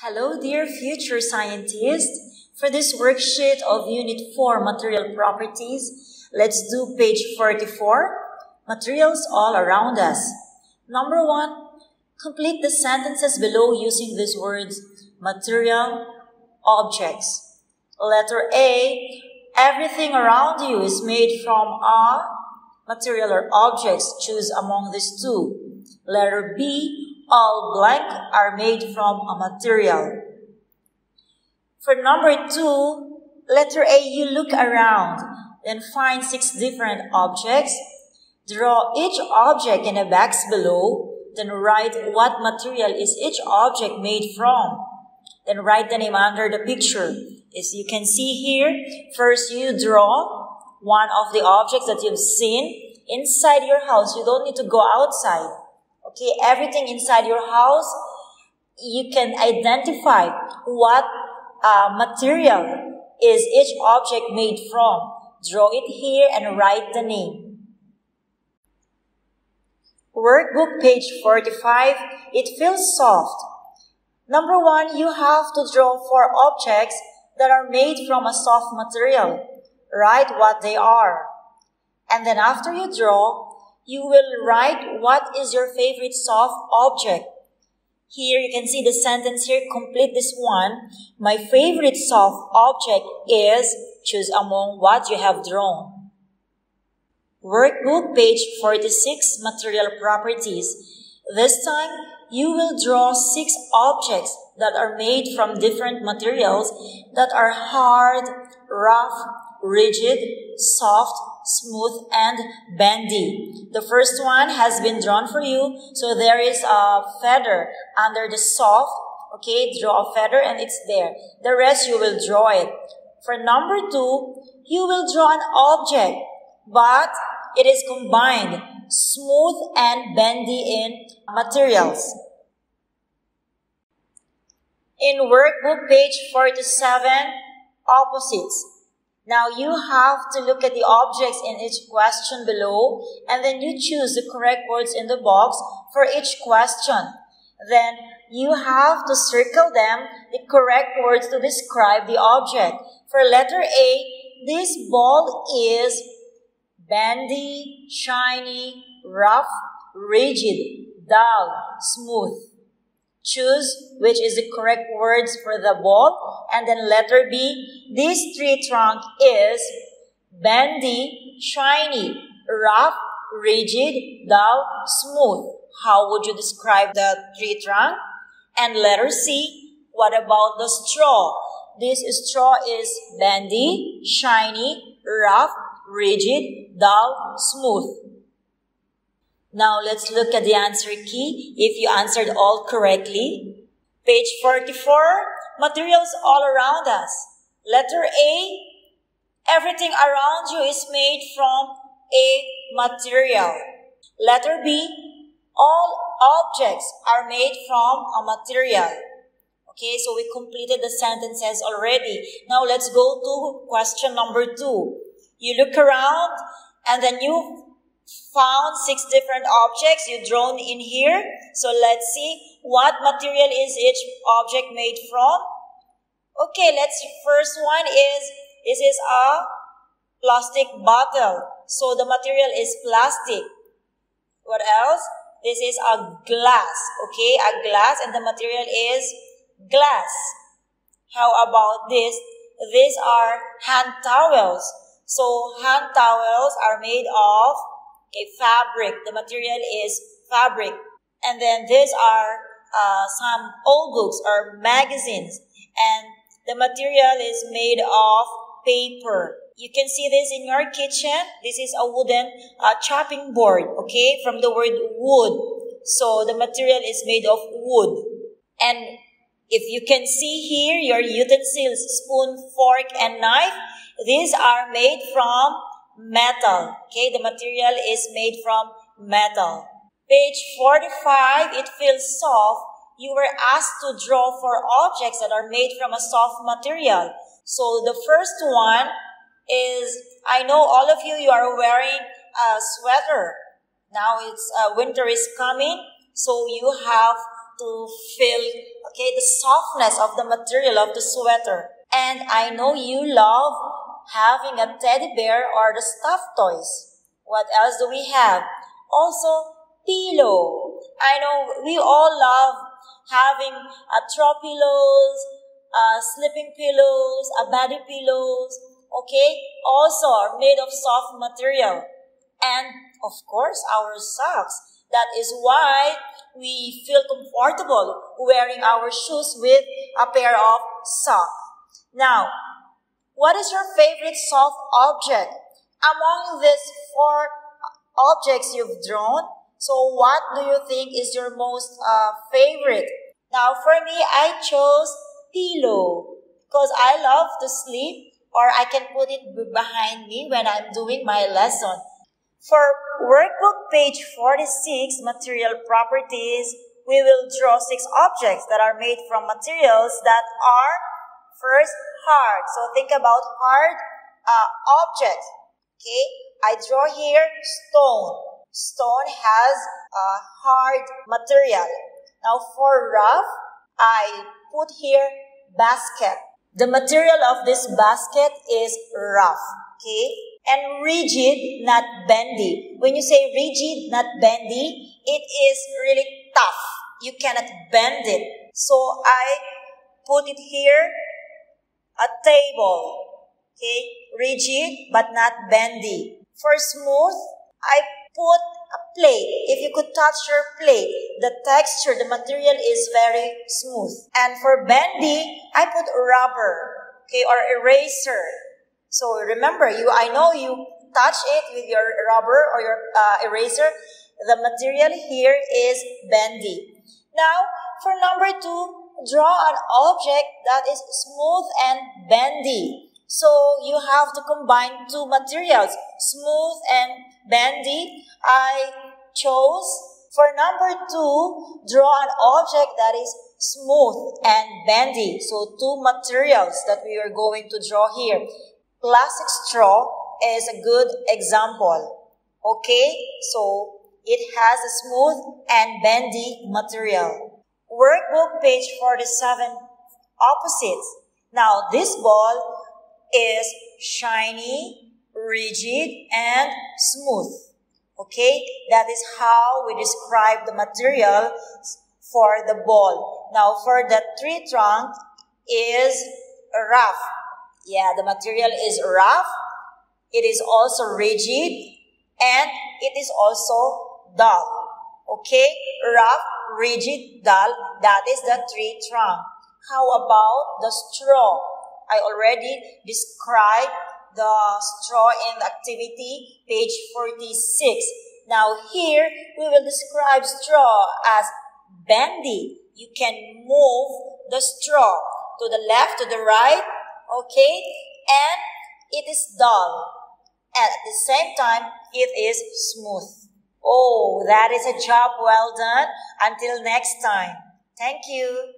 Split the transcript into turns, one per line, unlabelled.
Hello, dear future scientists. For this worksheet of Unit 4 Material Properties, let's do page 44, Materials All Around Us. Number 1, complete the sentences below using these words, material, objects. Letter A, everything around you is made from a material or objects. Choose among these two. Letter B, all blank are made from a material. For number two, letter A, you look around, then find six different objects. Draw each object in a box below, then write what material is each object made from. Then write the name under the picture. As you can see here, first you draw one of the objects that you've seen inside your house. You don't need to go outside. Okay, everything inside your house, you can identify what uh, material is each object made from. Draw it here and write the name. Workbook page 45, it feels soft. Number one, you have to draw four objects that are made from a soft material. Write what they are. And then after you draw, you will write what is your favorite soft object. Here you can see the sentence here, complete this one. My favorite soft object is, choose among what you have drawn. Workbook page 46, material properties. This time, you will draw six objects that are made from different materials that are hard, rough, rigid, soft, smooth, and bendy. The first one has been drawn for you. So there is a feather under the soft. Okay, draw a feather and it's there. The rest you will draw it. For number two, you will draw an object, but it is combined, smooth and bendy in materials. In workbook page 47, opposites. Now you have to look at the objects in each question below and then you choose the correct words in the box for each question. Then you have to circle them, the correct words to describe the object. For letter A, this ball is bendy, shiny, rough, rigid, dull, smooth. Choose which is the correct words for the ball. And then letter B, this tree trunk is bendy, shiny, rough, rigid, dull, smooth. How would you describe the tree trunk? And letter C, what about the straw? This straw is bendy, shiny, rough, rigid, dull, smooth. Now let's look at the answer key if you answered all correctly. Page 44, materials all around us. Letter A, everything around you is made from a material. Letter B, all objects are made from a material. Okay, so we completed the sentences already. Now let's go to question number two. You look around and then you found six different objects you drawn in here. So let's see what material is each object made from. Okay, let's first one is this is a plastic bottle. So the material is plastic. What else? This is a glass. Okay, a glass and the material is glass. How about this? These are hand towels. So hand towels are made of Okay, fabric. The material is fabric. And then these are uh, some old books or magazines. And the material is made of paper. You can see this in your kitchen. This is a wooden uh, chopping board, okay, from the word wood. So the material is made of wood. And if you can see here, your utensils, spoon, fork, and knife, these are made from metal. Okay, the material is made from metal. Page 45, it feels soft. You were asked to draw four objects that are made from a soft material. So the first one is, I know all of you, you are wearing a sweater. Now it's uh, winter is coming, so you have to feel, okay, the softness of the material of the sweater. And I know you love having a teddy bear or the stuffed toys. What else do we have? Also, pillow. I know we all love having a throw pillows, uh, sleeping pillows, a body pillows, okay? Also are made of soft material. And of course, our socks. That is why we feel comfortable wearing our shoes with a pair of socks. Now, what is your favorite soft object? Among these four objects you've drawn, so what do you think is your most uh, favorite? Now, for me, I chose pillow because I love to sleep or I can put it behind me when I'm doing my lesson. For workbook page 46, material properties, we will draw six objects that are made from materials that are first hard. So think about hard uh, objects. Okay, I draw here stone. Stone has a hard material. Now for rough, I put here basket. The material of this basket is rough. Okay, and rigid, not bendy. When you say rigid, not bendy, it is really tough. You cannot bend it. So I put it here a table. Okay, rigid but not bendy. For smooth, I put a plate. If you could touch your plate, the texture, the material is very smooth. And for bendy, I put rubber, okay, or eraser. So remember, you, I know you touch it with your rubber or your uh, eraser. The material here is bendy. Now, for number two, draw an object that is smooth and bendy. So you have to combine two materials, smooth and bendy. I chose for number two, draw an object that is smooth and bendy. So two materials that we are going to draw here. Plastic straw is a good example. Okay, so it has a smooth and bendy material. Workbook page 47, opposites. Now this ball is shiny, rigid, and smooth. Okay, that is how we describe the material for the ball. Now for the tree trunk is rough. Yeah, the material is rough. It is also rigid and it is also dull. Okay, rough rigid, dull, that is the tree trunk. How about the straw? I already described the straw in activity, page 46. Now here, we will describe straw as bendy. You can move the straw to the left, to the right, okay? And it is dull. And at the same time, it is smooth. Oh, that is a job well done. Until next time. Thank you.